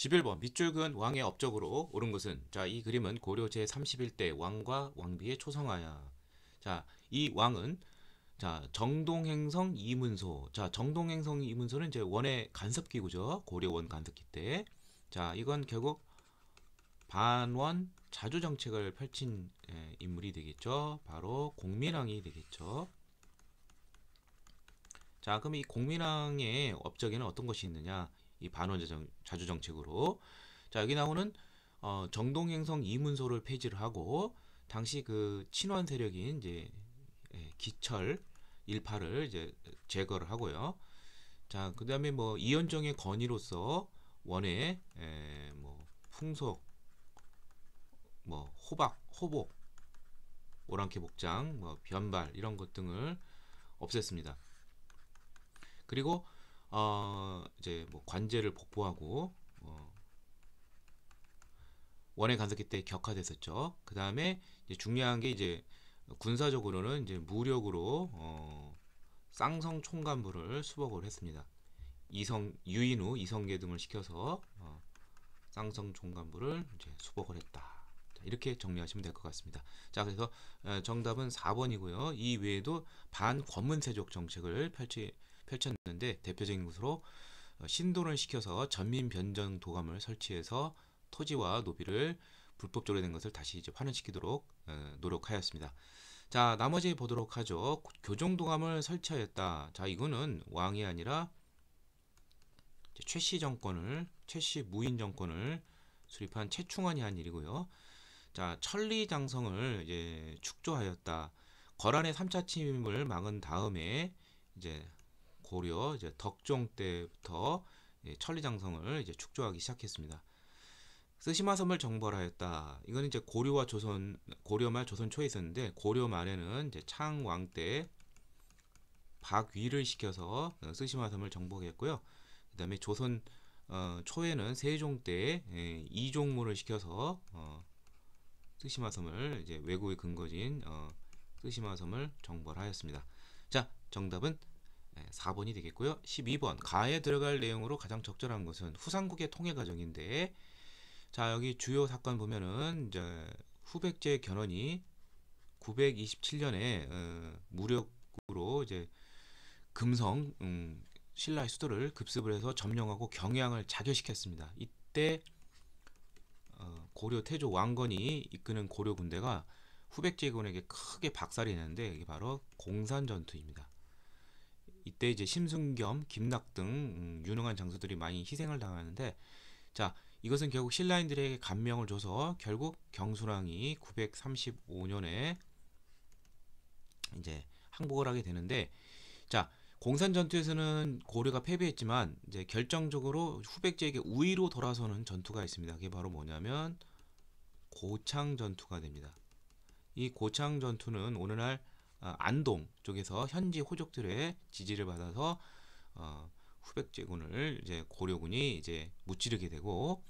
11번 밑줄근 왕의 업적으로 옳은 것은 자 이 그림은 고려 제31대 왕과 왕비의 초성화야. 자 이 왕은 자 정동행성 이문소 자 정동행성 이문소는 이제 원의 간섭기구죠 고려 원 간섭기 때. 자 이건 결국 반원 자주 정책을 펼친 예, 인물이 되겠죠. 바로 공민왕이 되겠죠. 자 그럼 이 공민왕의 업적에는 어떤 것이 있느냐? 이 반원 자주 정책으로 자 여기 나오는 어, 정동행성 이문소를 폐지를 하고 당시 그 친원 세력인 이제 예, 기철 일파를 이제 제거를 하고요. 자 그다음에 뭐 이현정의 건의로서 원의 에, 뭐 풍속 뭐 호박 호복 오랑캐 복장 뭐 변발 이런 것 등을 없앴습니다. 그리고 어 이제 뭐 관제를 복구하고 어 원의 간섭기 때 격화됐었죠. 그 다음에 중요한 게 이제 군사적으로는 이제 무력으로 어 쌍성 총간부를 수복을 했습니다. 이성 유인우 이성계 등을 시켜서 어 쌍성 총간부를 이제 수복을 했다. 자, 이렇게 정리하시면 될 것 같습니다. 자, 그래서 어, 정답은 4번이고요. 이 외에도 반권문세족 정책을 펼치 펼쳤는데 대표적인 것으로 어, 신도를 시켜서 전민 변정 도감을 설치해서 토지와 노비를 불법적으로 된 것을 다시 이제 환원시키도록 어, 노력하였습니다. 자, 나머지 보도록 하죠. 교정도감을 설치하였다. 자, 이거는 왕이 아니라 최씨 정권을 최씨 무인 정권을 수립한 최충원이 한 일이고요. 자, 천리장성을 이제 축조하였다. 거란의 3차 침입을 막은 다음에 이제 고려 이제 덕종 때부터 천리장성을 이제 축조하기 시작했습니다. 스시마 섬을 정벌하였다. 이거는 이제 고려와 조선 고려 말 조선 초에 있었는데 고려 말에는 이제 창왕 때 박위를 시켜서 스시마 섬을 정복했고요. 그다음에 조선 어, 초에는 세종 때 예, 이종무를 시켜서 어, 스시마 섬을 이제 외국의 근거지인 어, 스시마 섬을 정벌하였습니다. 자, 정답은 4번이 되겠고요. 12번 가에 들어갈 내용으로 가장 적절한 것은 후삼국의 통일 과정인데 자 여기 주요 사건 보면은 이제 후백제 견훤이 927년에 어, 무력으로 이제 금성 음, 신라의 수도를 급습을 해서 점령하고 경양을 자결시켰습니다. 이때 어, 고려 태조 왕건이 이끄는 고려 군대가 후백제군에게 크게 박살이 났는데 이게 바로 공산 전투입니다. 이때 이제 심승겸, 김낙 등 음, 유능한 장수들이 많이 희생을 당하는데 자 이것은 결국 신라인들에게 감명을 줘서 결국 경순왕이 935년에 이제 항복을 하게 되는데 자 공산 전투에서는 고려가 패배했지만 이제 결정적으로 후백제에게 우위로 돌아서는 전투가 있습니다. 그게 바로 뭐냐면 고창 전투가 됩니다. 이 고창 전투는 오늘날 어, 안동 쪽에서 현지 호족들의 지지를 받아서 어, 후백제군을 이제 고려군이 이제 무찌르게 되고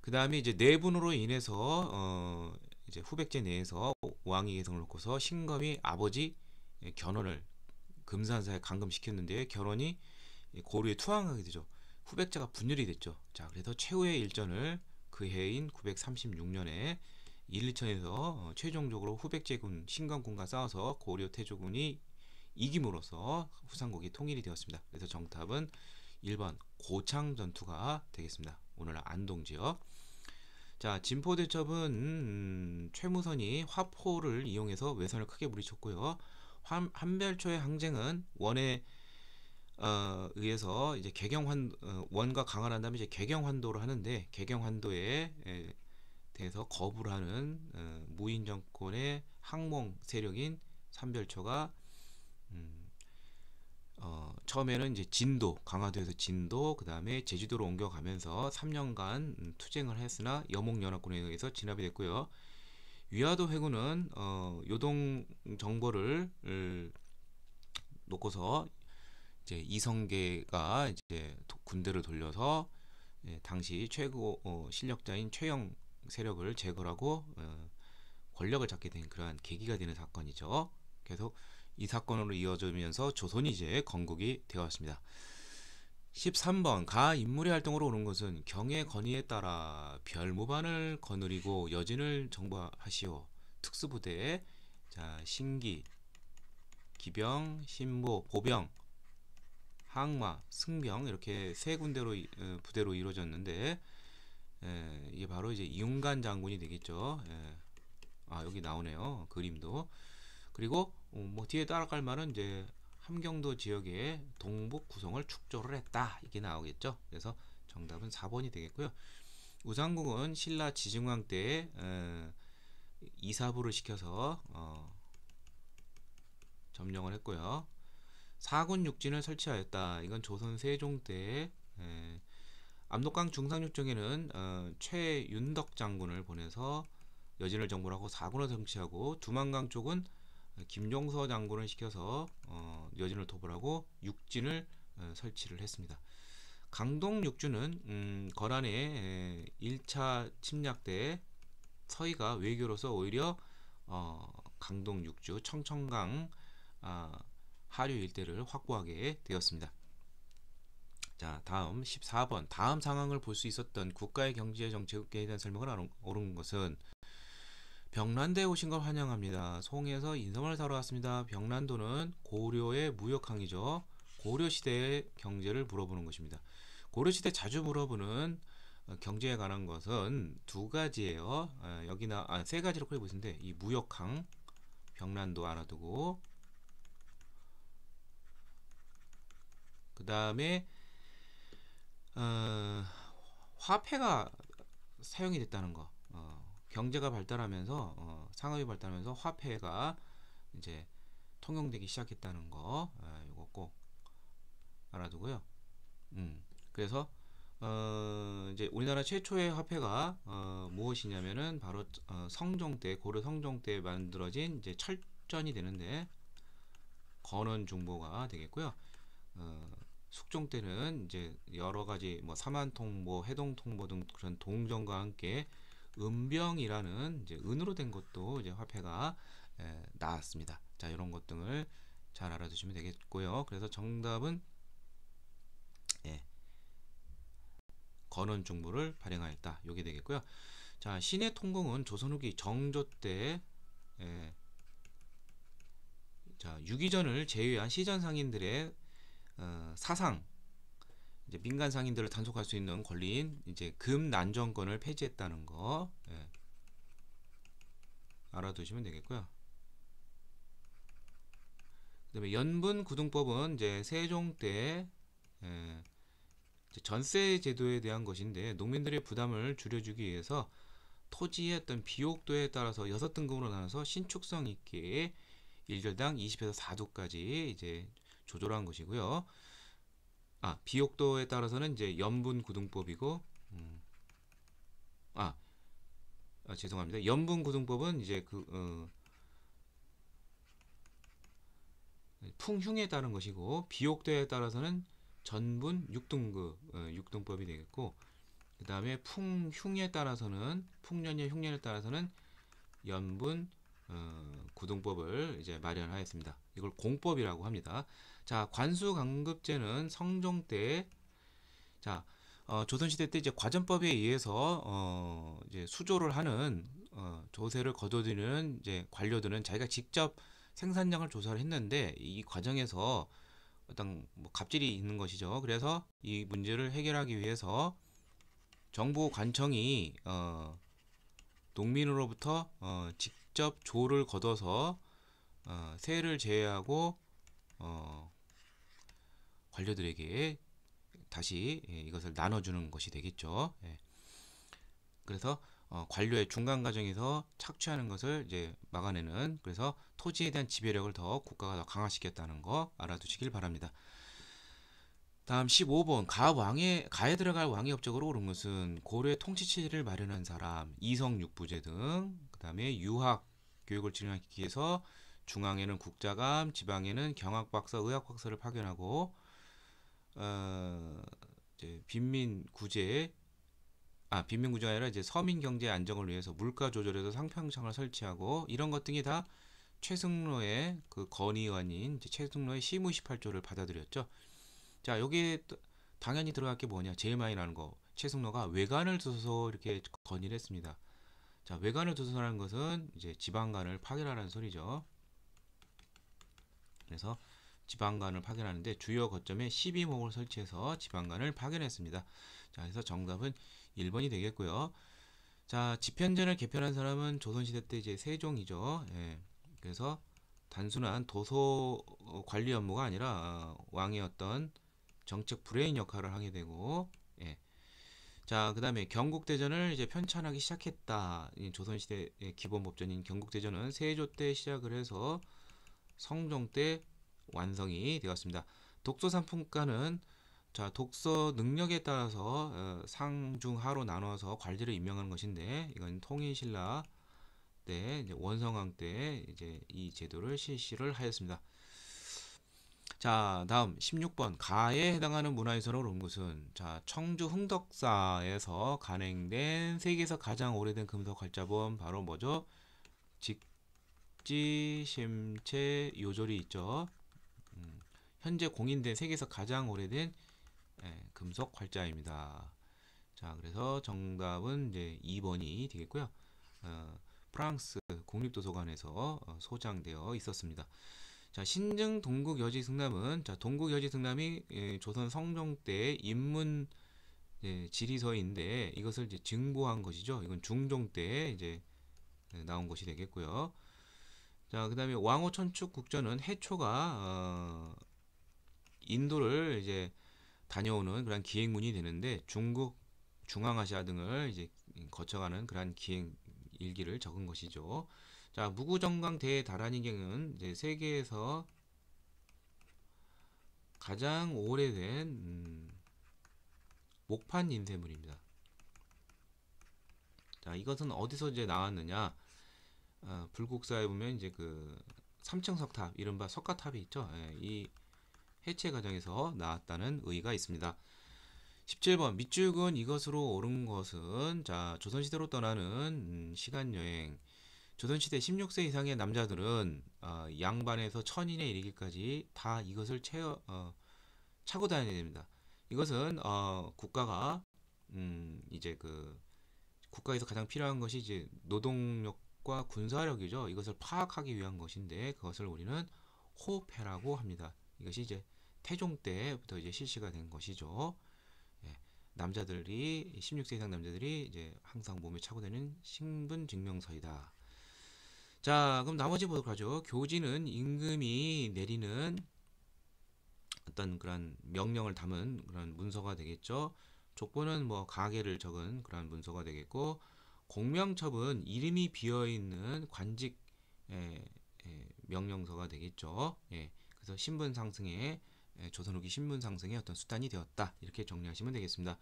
그 다음에 이제 내분으로 인해서 어, 이제 후백제 내에서 왕위 개성을 놓고서 신검이 아버지 견훤을 금산사에 감금시켰는데 결혼이 고려에 투항하게 되죠. 후백제가 분열이 됐죠. 자, 그래서 최후의 일전을 그 해인 936년에 일리천에서 어, 최종적으로 후백제군 신강군과 싸워서 고려 태조군이 이김으로써 후삼국이 통일이 되었습니다. 그래서 정답은 1번 고창 전투가 되겠습니다. 오늘 안동 지역. 자, 진포 대첩은 음, 최무선이 화포를 이용해서 외선을 크게 물리쳤고요. 한, 한별초의 항쟁은 원에 어, 의해서 이제 개경환 어, 원과 강화한 다음에 이제 개경환도를 하는데 개경환도에 에, 대해서 거부를 하는 어, 무인 정권의 항몽 세력인 삼별초가 음, 어, 처음에는 이제 진도 강화도에서 진도 그 다음에 제주도로 옮겨가면서 3년간 음, 투쟁을 했으나 여몽연합군에 의해서 진압이 됐고요. 위화도 회군은 어, 요동 정보를 놓고서 이제 이성계가 이제 군대를 돌려서 예, 당시 최고 어, 실력자인 최영 세력을 제거하고 어, 권력을 잡게 된 그러한 계기가 되는 사건이죠. 계속 이 사건으로 이어지면서 조선이 이제 건국이 되었습니다. 13번 가 인물의 활동으로 오는 것은 경의 건의에 따라 별무반을 거느리고 여진을 정보하시오. 특수부대 자 신기 기병 신보 보병 항마 승병 이렇게 세 군데로 이- 어, 부대로 이루어졌는데 에, 이게 바로 이제 이용관 장군이 되겠죠. 예. 아 여기 나오네요 그림도 그리고 어, 뭐 뒤에 따라갈 말은 이제 함경도 지역의 동북 구성을 축조를 했다 이게 나오겠죠. 그래서 정답은 4번이 되겠고요. 우상국은 신라 지증왕 때 에, 이사부를 시켜서 어, 점령을 했고요. 사군 육진을 설치하였다. 이건 조선 세종 때 에, 압록강 중상륙정에는 어, 최윤덕 장군을 보내서 여진을 정벌 하고 사군을 정치하고 두만강 쪽은 김종서 장군을 시켜서 어, 여진을 토벌하고 육진을 어, 설치를 했습니다. 강동 육주는 음, 거란의 에, 1차 침략 때 서희가 외교로서 오히려 어, 강동 육주 청천강 아, 하류 일대를 확보하게 되었습니다. 자, 다음 14번. 다음 상황을 볼 수 있었던 국가의 경제 정책에 대한 설명을 알- 옳은 것은 병란대에 오신 걸 환영합니다. 송에서 인삼을 사러 왔습니다. 병란도는 고려의 무역항이죠. 고려 시대의 경제를 물어보는 것입니다. 고려 시대 자주 물어보는 어, 경제에 관한 것은 두 가지예요. 어, 여기나 아, 세 가지로 끌고 있는데 이 무역항 병란도 알아두고 그 다음에 어, 화폐가 사용이 됐다는 거. 어, 경제가 발달하면서 어, 상업이 발달하면서 화폐가 이제 통용되기 시작했다는 거. 아, 이거 꼭 알아두고요. 음, 그래서 어, 이제 우리나라 최초의 화폐가 어, 무엇이냐면은 바로 어, 성종 때 고려 성종 때 만들어진 이제 철전이 되는데 건원 중보가 되겠고요. 어, 숙종 때는 이제 여러 가지 뭐 사만통보, 해동통보 등 그런 동정과 함께 은병이라는 이제 은으로 된 것도 이제 화폐가 에, 나왔습니다. 자, 이런 것 등을 잘 알아두시면 되겠고요. 그래서 정답은 예. 건원 중부를 발행하였다. 요게 되겠고요. 자, 신의 통공은 조선 후기 정조 때 예. 자, 유기전을 제외한 시전 상인들의 어, 사상 이제 민간 상인들을 단속할 수 있는 권리인 이제 금 난정권을 폐지했다는 거 예. 알아두시면 되겠고요. 그다음에 연분 구등법은 이제 세종 때 예, 전세 제도에 대한 것인데 농민들의 부담을 줄여주기 위해서 토지의 어떤 비옥도에 따라서 여섯 등급으로 나눠서 신축성 있게 1결당 20에서 4도까지 이제 조절한 것이고요. 아 비옥도에 따라서는 이제 연분 구등법이고 음, 아, 아, 죄송합니다. 연분 구등법은 이제 그 어, 풍흉에 따른 것이고 비옥도에 따라서는 전분 6등급 어, 6등법이 되겠고 그 다음에 풍흉에 따라서는 풍년의 흉년에 따라서는 연분 어, 구등법을 이제 마련하였습니다. 이걸 공법이라고 합니다. 자, 관수 강급제는 성종 때, 자, 어, 조선시대 때 이제 과전법에 의해서 어, 이제 수조를 하는 어, 조세를 거둬들이는 이제 관료들은 자기가 직접 생산량을 조사를 했는데 이 과정에서 어떤 뭐 갑질이 있는 것이죠. 그래서 이 문제를 해결하기 위해서 정부 관청이 어, 농민으로부터 어, 직접 조를 걷어서 어, 세를 제외하고 어, 관료들에게 다시 예, 이것을 나눠주는 것이 되겠죠. 예. 그래서 어, 관료의 중간 과정에서 착취하는 것을 이제 막아내는 그래서 토지에 대한 지배력을 더 국가가 더 강화시켰다는 거 알아두시길 바랍니다. 다음 15번 가 왕의 가에 들어갈 왕의 업적으로 오른 것은 고려의 통치 체제를 마련한 사람 이성 육부제 등 그다음에 유학 교육을 진행하기 위해서 중앙에는 국자감, 지방에는 경학박사, 의학박사를 파견하고 어, 이제 빈민 구제 아 빈민 구제가 아니라 이제 서민 경제 안정을 위해서 물가 조절에서 상평창을 설치하고 이런 것 등이 다 최승로의 그 건의안인 이제 최승로의 시무 18조를 받아들였죠. 자 여기에 또 당연히 들어갈 게 뭐냐? 제일 많이 나는 거. 최승로가 외관을 두서 이렇게 건의를 했습니다. 자, 외관을 두서라는 것은 이제 지방간을 파견하라는 소리죠. 그래서 지방간을 파견하는데 주요 거점에 12목을 설치해서 지방간을 파견했습니다. 자, 그래서 정답은 1번이 되겠고요. 자, 집현전을 개편한 사람은 조선시대 때 이제 세종이죠. 예. 그래서 단순한 도서 관리 업무가 아니라 왕의 어떤 정책 brain 역할을 하게 되고 예. 자, 그 다음에 경국대전을 이제 편찬하기 시작했다. 조선시대의 기본 법전인 경국대전은 세조 때 시작을 해서 성종 때 완성이 되었습니다. 독서 상품가는 자 독서 능력에 따라서 어, 상중하로 나눠서 관리를 임명하는 것인데 이건 통일신라 때 원성왕 때 이제 이 제도를 실시를 하였습니다. 자, 다음 16번 가에 해당하는 문화유산으로 온 것은 자, 청주 흥덕사에서 간행된 세계에서 가장 오래된 금속 활자본 바로 뭐죠? 직 지 심체 요절이 있죠. 음, 현재 공인된 세계에서 가장 오래된 예, 금속 활자입니다. 자, 그래서 정답은 이제 2번이 되겠고요. 어, 프랑스 국립도서관에서 어, 소장되어 있었습니다. 자, 신증 동국 여지 승남은 자, 동국 여지 승남이 예, 조선 성종 때 인문 예, 지리서인데 이것을 이제 증보한 것이죠. 이건 중종 때 이제 예, 나온 것이 되겠고요. 자, 그 다음에 왕호 천축 국전은 해초가 어, 인도를 이제 다녀오는 그런 기행문이 되는데 중국, 중앙아시아 등을 이제 거쳐가는 그러한 기행 일기를 적은 것이죠. 자, 무구정강 대다란이경은 이제 세계에서 가장 오래된 음, 목판 인쇄물입니다. 자, 이것은 어디서 이제 나왔느냐? 어, 불국사에 보면 이제 그 3층 석탑, 이른바 석가탑이 있죠. 예, 이 해체 과정에서 나왔다는 의의가 있습니다. 17번 밑줄근 이것으로 옳은 것은 자 조선시대로 떠나는 음, 시간여행 조선시대 16세 이상의 남자들은 어, 양반에서 천인에 이르기까지 다 이것을 채어, 어, 차고 다녀야 됩니다. 이것은 어, 국가가 음, 이제 그 국가에서 가장 필요한 것이 이제 노동력 과 군사력이죠. 이것을 파악하기 위한 것인데 그것을 우리는 호패라고 합니다. 이것이 이제 태종 때부터 이제 실시가 된 것이죠. 예, 남자들이 16세 이상 남자들이 이제 항상 몸에 차고 다니는 신분 증명서이다. 자, 그럼 나머지 보도록 하죠. 교지는 임금이 내리는 어떤 그런 명령을 담은 그런 문서가 되겠죠. 족보는 뭐 가계를 적은 그런 문서가 되겠고 공명첩은 이름이 비어 있는 관직 예, 예, 명령서가 되겠죠. 예, 그래서 신분 상승에 예, 조선 후기 신분 상승의 어떤 수단이 되었다. 이렇게 정리하시면 되겠습니다.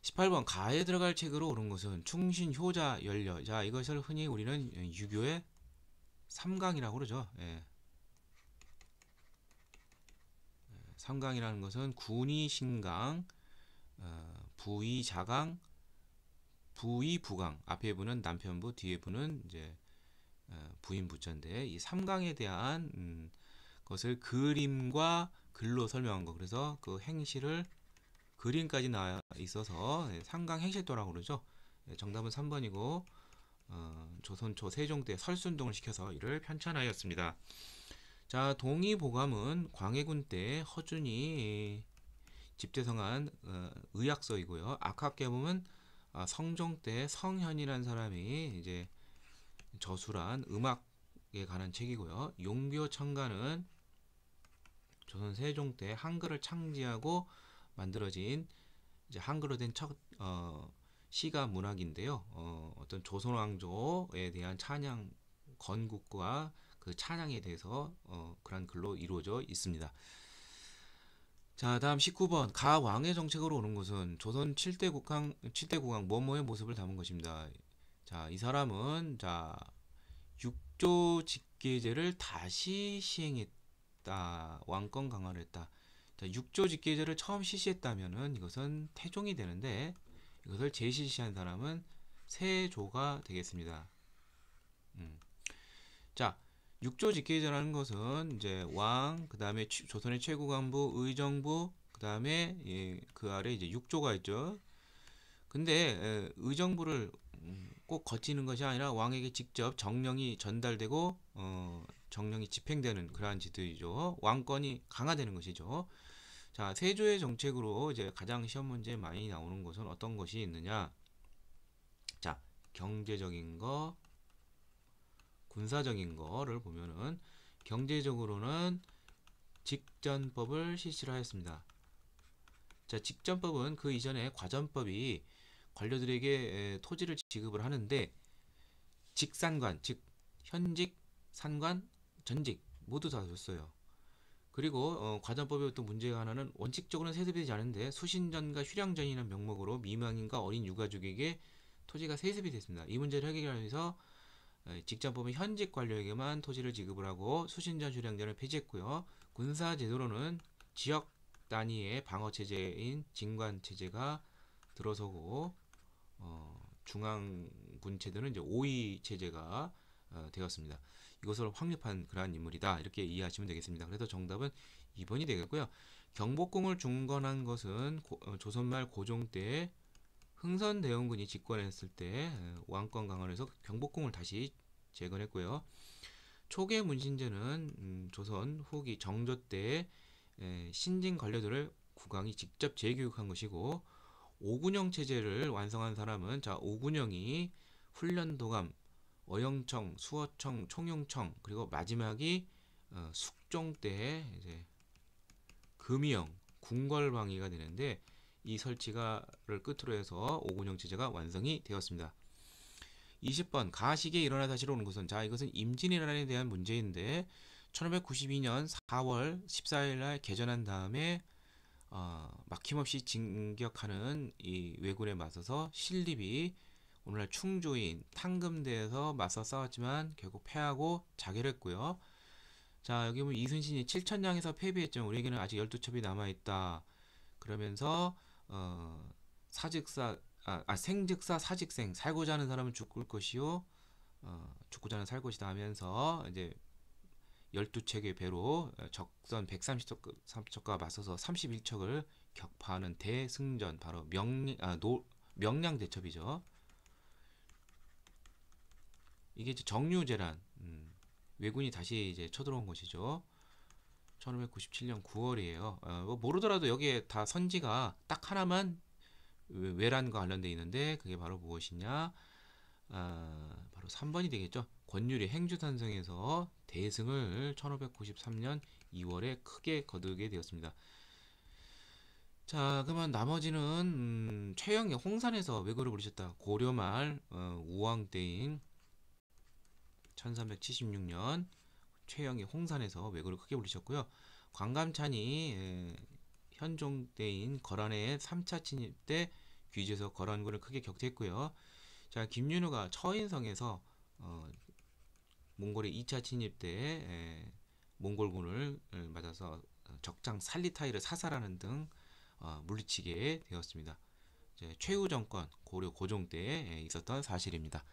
18번 가에 들어갈 책으로 옳은 것은 충신, 효자, 연려. 자, 이것을 흔히 우리는 유교의 삼강이라고 그러죠. 예. 삼강이라는 것은 군이 신강, 어, 부이 자강, 부이 부강. 앞에 부는 남편부, 뒤에 부는 이제 어, 부인 부자인데 이 삼강에 대한 음, 것을 그림과 글로 설명한 거. 그래서 그 행실을 그림까지 나와 있어서 네, 상강 행실도라고 그러죠. 네, 정답은 3번이고 어, 조선 초 세종 때 설순동을 시켜서 이를 편찬하였습니다. 자 동의보감은 광해군 때 허준이 집대성한 어, 의학서이고요. 악학계 보면 아, 성종 때 성현이라는 사람이 이제 저술한 음악에 관한 책이고요. 용교천가는 조선 세종 때 한글을 창제하고 만들어진 이제 한글로 된 첫 어, 시가 문학인데요. 어, 어떤 조선 왕조에 대한 찬양 건국과 그 찬양에 대해서 어, 그런 글로 이루어져 있습니다. 자, 다음 19번 가 왕의 정책으로 오는 것은 조선 7대 국왕 7대 국왕 뭐뭐의 모습을 담은 것입니다. 자, 이 사람은 자, 육조 직계제를 다시 시행했다. 왕권 강화를 했다. 자, 6조 직계제를 처음 실시했다면은 이것은 태종이 되는데 이것을 재실시한 사람은 세조가 되겠습니다. 음. 자, 6조 직계제라는 것은 이제 왕, 그 다음에 조선의 최고 간부, 의정부, 그 그다음에 예, 그 아래 이제 육조가 있죠. 근데 에, 의정부를 음, 꼭 거치는 것이 아니라 왕에게 직접 정령이 전달되고 어, 정령이 집행되는 그러한 지도이죠. 왕권이 강화되는 것이죠. 자, 세조의 정책으로 이제 가장 시험 문제에 많이 나오는 것은 어떤 것이 있느냐? 자, 경제적인 거, 군사적인 거를 보면은 경제적으로는 직전법을 실시를 하였습니다. 자, 직전법은 그 이전에 과전법이 관료들에게 토지를 지급을 하는데 직산관, 즉 현직, 산관, 전직 모두 다 줬어요. 그리고 어, 과전법의 또 문제가 하나는 원칙적으로는 세습되지 않은데 수신전과 휴량전이라는 명목으로 미망인과 어린 유가족에게 토지가 세습이 됐습니다. 이 문제를 해결하기 위해서 직전법은 현직 관료에게만 토지를 지급을 하고 수신전 휴량전을 폐지했고요. 군사 제도로는 지역 단위의 방어 체제인 진관 체제가 들어서고 어, 중앙군 체제는 이제 오이 체제가 어, 되었습니다. 이것을 확립한 그러한 인물이다 이렇게 이해하시면 되겠습니다. 그래서 정답은 2번이 되겠고요. 경복궁을 중건한 것은 고, 어, 조선말 고종 때 흥선대원군이 집권했을 때 어, 왕권 강화해서 경복궁을 다시 재건했고요. 초계 문신제는 음, 조선 후기 정조 때 에, 신진 관료들을 국왕이 직접 재교육한 것이고 오군영 체제를 완성한 사람은 자 오군영이 훈련도감, 어영청, 수어청, 총용청 그리고 마지막이 어, 숙종 때 이제 금이영, 궁궐방위가 되는데 이 설치가를 끝으로 해서 오군영 체제가 완성이 되었습니다. 20번 가식에 일어나 사실 오는 것은 자 이것은 임진왜란에 대한 문제인데 1592년 4월 14일 날 개전한 다음에 어, 막힘없이 진격하는 이 왜군에 맞서서 신립이 오늘날 충주인 탕금대에서 맞서 싸웠지만 결국 패하고 자결했고요. 자 여기 보면 이순신이 칠천량에서 패배했지만 우리에게는 아직 열두 첩이 남아있다. 그러면서 어, 사직사 아, 아, 생즉사 사직생 살고자 하는 사람은 죽을 것이요 어, 죽고자 하는 살 것이다 하면서 이제 12척의 배로 적선 130척과 맞서서 31척을 격파하는 대승전 바로 명, 아, 노, 명량 대첩이죠. 이게 이제 정류재란 음, 왜군이 다시 이제 쳐들어온 것이죠. 1597년 9월이에요. 어, 뭐 모르더라도 여기에 다 선지가 딱 하나만 외란과 관련돼 있는데 그게 바로 무엇이냐? 아, 바로 3번이 되겠죠. 권율이 행주산성에서 대승을 1593년 2월에 크게 거두게 되었습니다. 자, 그러면 나머지는 음, 최영의 홍산에서 왜그를 부르셨다. 고려 말 어, 우왕 때인 1376년 최영의 홍산에서 왜그를 크게 부르셨고요. 광감찬이 에, 현종 때인 거란의 3차 침입 때 귀주에서 거란군을 크게 격퇴했고요. 자, 김윤우가 처인성에서 어, 몽골의 2차 침입 때 에, 몽골군을 맞아서 적장 살리타이를 사살하는 등 어, 물리치게 되었습니다. 최후 정권 고려 고종 때 있었던 사실입니다.